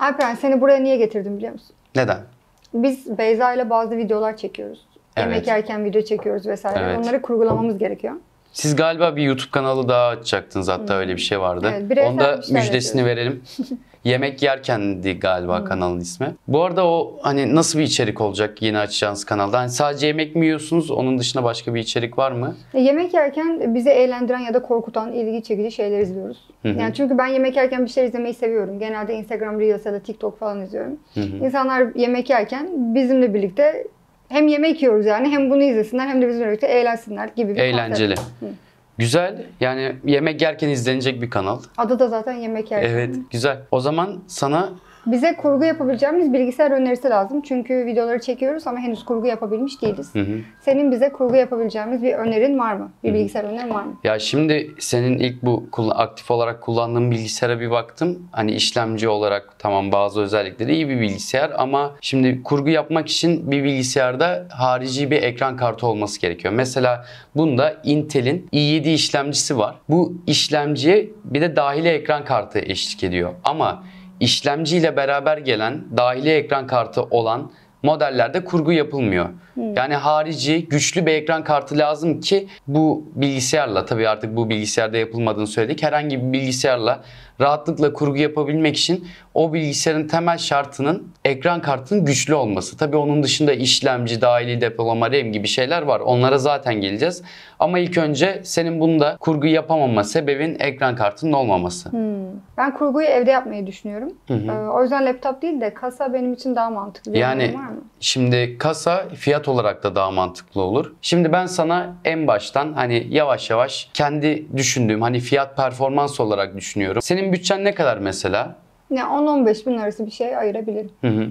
Alperen seni buraya niye getirdim biliyor musun? Neden? Biz Beyza ile bazı videolar çekiyoruz. Yemek Evet. yerken video çekiyoruz vesaire. Evet. Onları kurgulamamız gerekiyor. Siz galiba bir YouTube kanalı daha açacaktınız hatta öyle bir şey vardı. Evet, Onda şeyler müjdesini verelim. Yemek yerkendi galiba kanalın ismi. Bu arada o hani nasıl bir içerik olacak yeni açacağınız kanalda? Hani sadece yemek mi yiyorsunuz? Onun dışında başka bir içerik var mı? E, Yemek yerken bizi eğlendiren ya da korkutan, ilgi çekici şeyler izliyoruz. Yani çünkü ben yemek yerken bir şey izlemeyi seviyorum. Genelde Instagram Reels ya da TikTok falan izliyorum. İnsanlar yemek yerken bizimle birlikte hem yemek yiyoruz yani hem bunu izlesinler hem de bizimle birlikte eğlensinler gibi bir Eğlenceli. Hı. Güzel. Yani yemek yerken izlenecek bir kanal. Adı da zaten yemek yerken. Evet, güzel. O zaman sana Bize kurgu yapabileceğimiz bilgisayar önerisi lazım. Çünkü videoları çekiyoruz ama henüz kurgu yapabilmiş değiliz. Senin bize kurgu yapabileceğimiz bir önerin var mı? Bir bilgisayar önerin var mı? Ya şimdi senin ilk bu aktif olarak kullandığın bilgisayara bir baktım. Hani işlemci olarak tamam bazı özellikleri iyi bir bilgisayar ama şimdi kurgu yapmak için bir bilgisayarda harici bir ekran kartı olması gerekiyor. Mesela bunda Intel'in i7 işlemcisi var. Bu işlemciye bir de dahili ekran kartı eşlik ediyor. Ama işlemciyle beraber gelen dahili ekran kartı olan modellerde kurgu yapılmıyor. Yani harici güçlü bir ekran kartı lazım ki bu bilgisayarla tabii artık bu bilgisayarda yapılmadığını söyledik. Herhangi bir bilgisayarla rahatlıkla kurgu yapabilmek için o bilgisayarın temel şartının ekran kartının güçlü olması. Tabii onun dışında işlemci, dahili depolama, RAM gibi şeyler var. Onlara zaten geleceğiz. Ama ilk önce senin bunda kurgu yapamama sebebin ekran kartının olmaması. Ben kurguyu evde yapmayı düşünüyorum. Ee, o yüzden laptop değil de kasa benim için daha mantıklı. Yani önerin var mı? şimdi kasa fiyat olarak da daha mantıklı olur. Şimdi ben sana en baştan hani yavaş yavaş kendi düşündüğüm hani fiyat performans olarak düşünüyorum. Senin bütçen ne kadar mesela? Ya 10-15 bin arası bir şey ayırabilirim. Hı hı.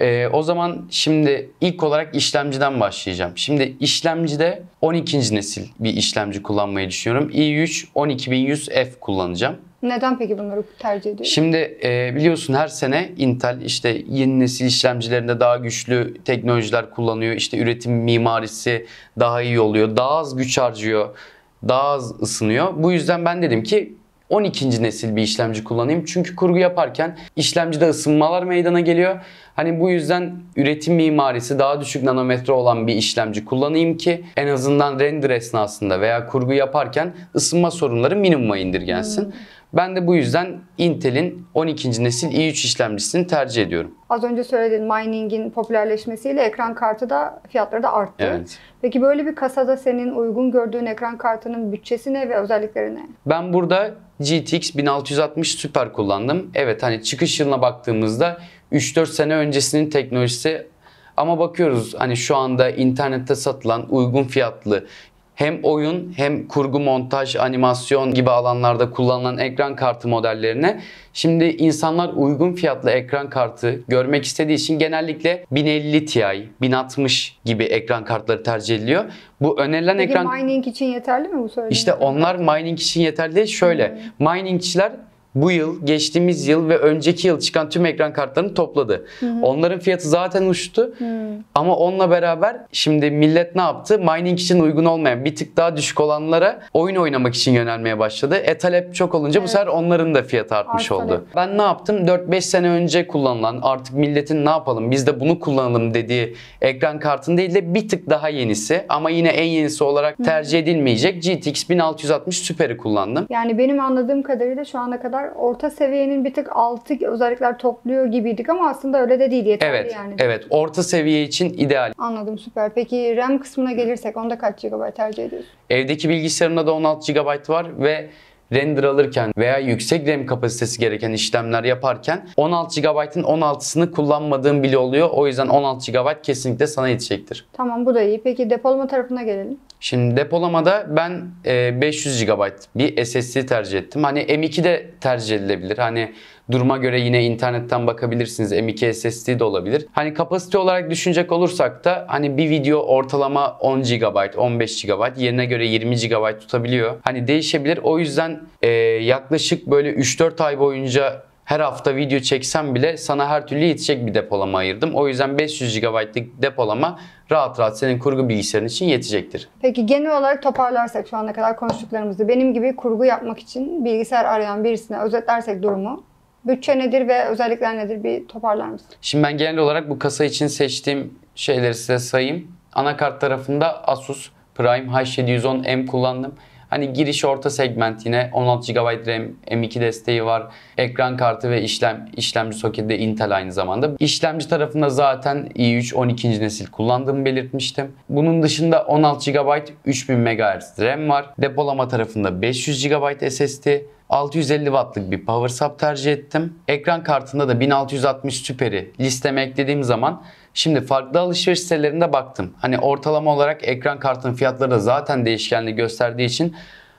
Ee, o zaman şimdi ilk olarak işlemciden başlayacağım. Şimdi işlemcide 12. nesil bir işlemci kullanmayı düşünüyorum. i3 12100F kullanacağım. Neden peki bunları tercih ediyorsun? Şimdi e, biliyorsun her sene Intel işte yeni nesil işlemcilerinde daha güçlü teknolojiler kullanıyor. İşte üretim mimarisi daha iyi oluyor. Daha az güç harcıyor. Daha az ısınıyor. Bu yüzden ben dedim ki 12. nesil bir işlemci kullanayım. Çünkü kurgu yaparken işlemcide ısınmalar meydana geliyor. Hani bu yüzden üretim mimarisi daha düşük nanometre olan bir işlemci kullanayım ki en azından render esnasında veya kurgu yaparken ısınma sorunları minimuma indirgensin. Ben de bu yüzden Intel'in 12. nesil i3 işlemcisini tercih ediyorum. Az önce söylediğin mining'in popülerleşmesiyle ekran kartı da fiyatları da arttı. Evet. Peki böyle bir kasada senin uygun gördüğün ekran kartının bütçesi ne ve özellikleri ne? Ben burada GTX 1660 Super kullandım. Evet hani çıkış yılına baktığımızda 3-4 sene öncesinin teknolojisi ama bakıyoruz hani şu anda internette satılan uygun fiyatlı hem oyun hem kurgu montaj, animasyon gibi alanlarda kullanılan ekran kartı modellerine şimdi insanlar uygun fiyatlı ekran kartı görmek istediği için genellikle 1050 Ti, 1060 gibi ekran kartları tercih ediliyor. Bu önerilen Peki ekran mining için yeterli mi bu söylediğin? işte onlar mining için yeterli. Şöyle miningçiler bu yıl, geçtiğimiz yıl ve önceki yıl çıkan tüm ekran kartlarını topladı. Onların fiyatı zaten uçtu. Ama onunla beraber şimdi millet ne yaptı? Mining için uygun olmayan, bir tık daha düşük olanlara oyun oynamak için yönelmeye başladı. E talep çok olunca bu sefer onların da fiyatı artmış Arz oldu. Ben ne yaptım? 4-5 sene önce kullanılan artık milletin ne yapalım biz de bunu kullanalım dediği ekran kartın değil de bir tık daha yenisi ama yine en yenisi olarak tercih edilmeyecek GTX 1660 Super'i kullandım. Yani benim anladığım kadarıyla şu ana kadar orta seviyenin bir tık altı özellikler topluyor gibiydik ama aslında öyle de değil yeterli Evet, yani. evet. Orta seviye için ideal. Anladım süper. Peki RAM kısmına gelirsek onda kaç GB tercih ediyorsun? Evdeki bilgisayarımda da 16 GB var ve render alırken veya yüksek RAM kapasitesi gereken işlemler yaparken 16 GB'ın 16'sını kullanmadığım bile oluyor. O yüzden 16 GB kesinlikle sana yetecektir. Tamam bu da iyi. Peki depolama tarafına gelelim. Şimdi depolamada ben e, 500 GB bir SSD tercih ettim. Hani M2 de tercih edilebilir. Hani duruma göre yine internetten bakabilirsiniz. M2 SSD de olabilir. Hani kapasite olarak düşünecek olursak da hani bir video ortalama 10 GB, 15 GB yerine göre 20 GB tutabiliyor. Hani değişebilir. O yüzden e, yaklaşık böyle 3-4 ay boyunca her hafta video çeksem bile sana her türlü yetecek bir depolama ayırdım. O yüzden 500 GB'lık depolama rahat rahat senin kurgu bilgisayarın için yetecektir. Peki genel olarak toparlarsak şu ana kadar konuştuklarımızı benim gibi kurgu yapmak için bilgisayar arayan birisine özetlersek durumu Bütçe nedir ve özellikler nedir bir toparlar mısın? Şimdi ben genel olarak bu kasa için seçtiğim şeyleri size sayayım. Anakart tarafında Asus Prime H710M kullandım. Hani giriş orta segment yine 16 GB RAM, M2 desteği var. Ekran kartı ve işlem işlemci soketi de Intel aynı zamanda. İşlemci tarafında zaten i3 12. nesil kullandığımı belirtmiştim. Bunun dışında 16 GB 3000 MHz RAM var. Depolama tarafında 500 GB SSD, 650 wattlık bir power sub tercih ettim. Ekran kartında da 1660 Super'i listeme eklediğim zaman şimdi farklı alışveriş sitelerinde baktım. Hani ortalama olarak ekran kartının fiyatları da zaten değişkenli gösterdiği için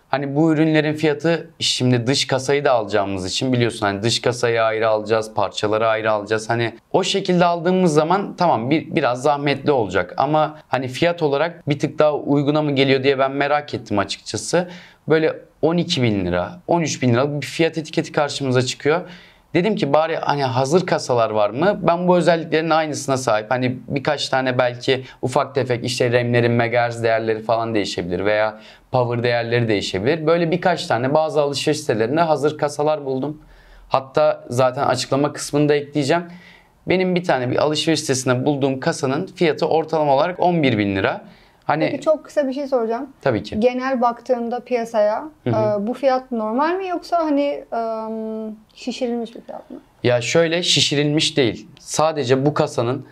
Hani bu ürünlerin fiyatı şimdi dış kasayı da alacağımız için biliyorsun hani dış kasayı ayrı alacağız, parçaları ayrı alacağız. Hani o şekilde aldığımız zaman tamam bir biraz zahmetli olacak ama hani fiyat olarak bir tık daha uyguna mı geliyor diye ben merak ettim açıkçası. Böyle 12 bin lira, 13 bin lira bir fiyat etiketi karşımıza çıkıyor. Dedim ki bari hani hazır kasalar var mı? Ben bu özelliklerin aynısına sahip. Hani birkaç tane belki ufak tefek işte RAM'lerin megahertz değerleri falan değişebilir veya power değerleri değişebilir. Böyle birkaç tane bazı alışveriş sitelerinde hazır kasalar buldum. Hatta zaten açıklama kısmında ekleyeceğim. Benim bir tane bir alışveriş sitesinde bulduğum kasanın fiyatı ortalama olarak 11 bin lira. Hani Peki çok kısa bir şey soracağım. tabii ki. Genel baktığında piyasaya e, bu fiyat normal mi yoksa hani e, şişirilmiş bir fiyat mı? Ya şöyle şişirilmiş değil. Sadece bu kasanın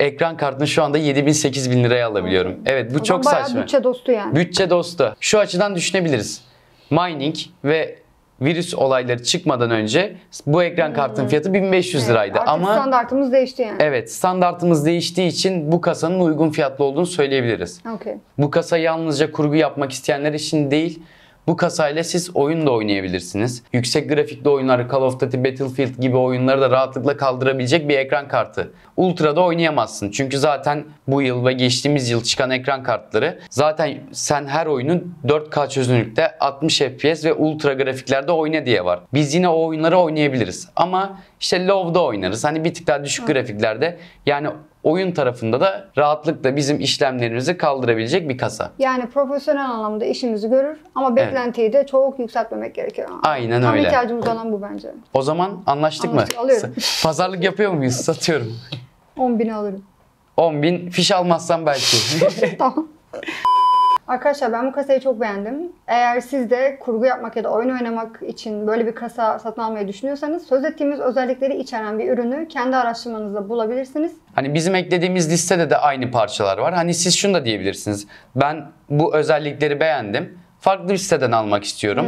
ekran kartını şu anda 7000 bin liraya alabiliyorum. Evet bu O çok saçma. bütçe dostu yani. Bütçe dostu. Şu açıdan düşünebiliriz. Mining ve virüs olayları çıkmadan önce bu ekran kartının fiyatı 1500 Hmm. Evet, liraydı. Artık Ama standartımız değişti yani. evet standartımız değiştiği için bu kasanın uygun fiyatlı olduğunu söyleyebiliriz. Okey. Bu kasa yalnızca kurgu yapmak isteyenler için değil, bu kasayla siz oyun da oynayabilirsiniz. Yüksek grafikli oyunları, Call of Duty Battlefield gibi oyunları da rahatlıkla kaldırabilecek bir ekran kartı. Ultra'da oynayamazsın. Çünkü zaten bu yıl ve geçtiğimiz yıl çıkan ekran kartları zaten sen her oyunu 4K çözünürlükte 60 FPS ve ultra grafiklerde oyna diye var. Biz yine o oyunları oynayabiliriz. Ama işte low'da oynarız. Hani bir tık daha düşük grafiklerde. Yani oyun tarafında da rahatlıkla bizim işlemlerimizi kaldırabilecek bir kasa. Yani profesyonel anlamda işimizi görür ama beklentiyi de çok yükseltmemek gerekiyor. Aynen Tam öyle. ihtiyacımız olan bu bence. O zaman anlaştık, Anlaştık, mı? alıyorum. Pazarlık yapıyor muyuz? Satıyorum. 10 bini alırım. 10 bin fiş almazsam belki. tamam. Arkadaşlar ben bu kasayı çok beğendim. Eğer siz de kurgu yapmak ya da oyun oynamak için böyle bir kasa satın almayı düşünüyorsanız söz ettiğimiz özellikleri içeren bir ürünü kendi araştırmanızda bulabilirsiniz. Hani bizim eklediğimiz listede de aynı parçalar var. Hani siz şunu da diyebilirsiniz. Ben bu özellikleri beğendim. Farklı bir siteden almak istiyorum.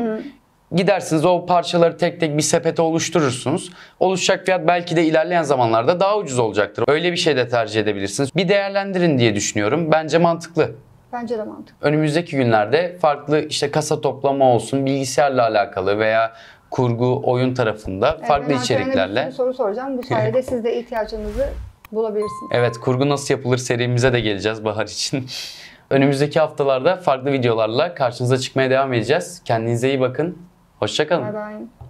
Gidersiniz o parçaları tek tek bir sepete oluşturursunuz. Oluşacak fiyat belki de ilerleyen zamanlarda daha ucuz olacaktır. Öyle bir şey de tercih edebilirsiniz. Bir değerlendirin diye düşünüyorum. Bence mantıklı. Bence de mantıklı. önümüzdeki günlerde farklı işte kasa toplama olsun, bilgisayarla alakalı veya kurgu, oyun tarafında farklı Evet, ben Alperen'e içeriklerle. Bir soru soracağım. Bu sayede siz de ihtiyacınızı bulabilirsiniz. Evet, kurgu nasıl yapılır serimize de geleceğiz bahar için. Önümüzdeki haftalarda farklı videolarla karşınıza çıkmaya devam edeceğiz. Kendinize iyi bakın. Hoşçakalın. Bye bye.